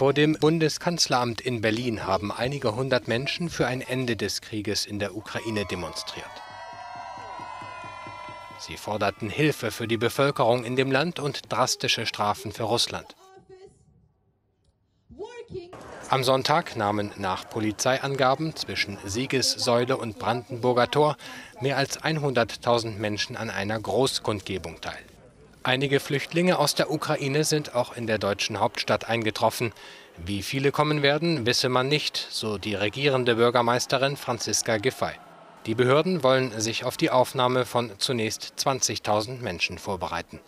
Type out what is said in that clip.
Vor dem Bundeskanzleramt in Berlin haben einige hundert Menschen für ein Ende des Krieges in der Ukraine demonstriert. Sie forderten Hilfe für die Bevölkerung in dem Land und drastische Strafen für Russland. Am Sonntag nahmen nach Polizeiangaben zwischen Siegessäule und Brandenburger Tor mehr als 100.000 Menschen an einer Großkundgebung teil. Einige Flüchtlinge aus der Ukraine sind auch in der deutschen Hauptstadt eingetroffen. Wie viele kommen werden, wisse man nicht, so die regierende Bürgermeisterin Franziska Giffey. Die Behörden wollen sich auf die Aufnahme von zunächst 20.000 Menschen vorbereiten.